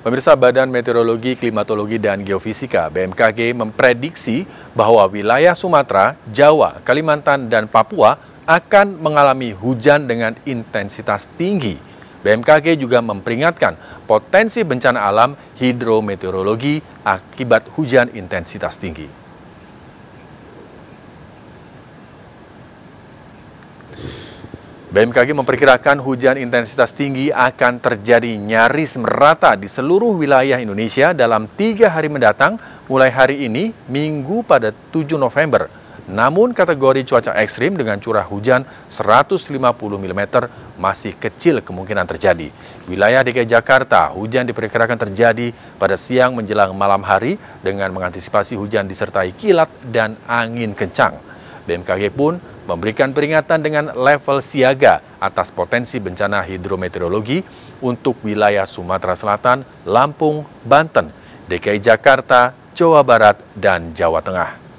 Pemirsa Badan Meteorologi, Klimatologi, dan Geofisika BMKG memprediksi bahwa wilayah Sumatera, Jawa, Kalimantan, dan Papua akan mengalami hujan dengan intensitas tinggi. BMKG juga memperingatkan potensi bencana alam hidrometeorologi akibat hujan intensitas tinggi. BMKG memperkirakan hujan intensitas tinggi akan terjadi nyaris merata di seluruh wilayah Indonesia dalam tiga hari mendatang mulai hari ini, Minggu pada 7 November. Namun kategori cuaca ekstrim dengan curah hujan 150 mm masih kecil kemungkinan terjadi. Wilayah DKI Jakarta, hujan diperkirakan terjadi pada siang menjelang malam hari dengan mengantisipasi hujan disertai kilat dan angin kencang. BMKG pun memberikan peringatan dengan level siaga atas potensi bencana hidrometeorologi untuk wilayah Sumatera Selatan, Lampung, Banten, DKI Jakarta, Jawa Barat, dan Jawa Tengah.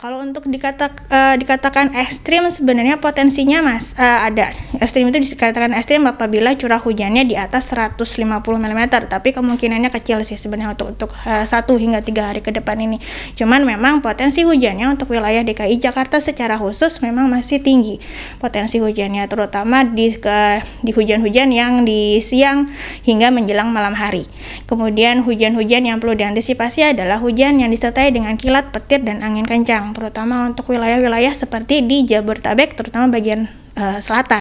Kalau untuk dikata, uh, dikatakan ekstrim sebenarnya potensinya mas uh, ada. Ekstrim itu dikatakan ekstrim apabila curah hujannya di atas 150 mm, tapi kemungkinannya kecil sih sebenarnya untuk untuk uh, satu hingga tiga hari ke depan ini. Cuman memang potensi hujannya untuk wilayah DKI Jakarta secara khusus memang masih tinggi. Potensi hujannya terutama di ke, di hujan-hujan yang di siang hingga menjelang malam hari. Kemudian hujan-hujan yang perlu diantisipasi adalah hujan yang disertai dengan kilat, petir dan angin kencang terutama untuk wilayah-wilayah seperti di Jabodetabek terutama bagian uh, selatan.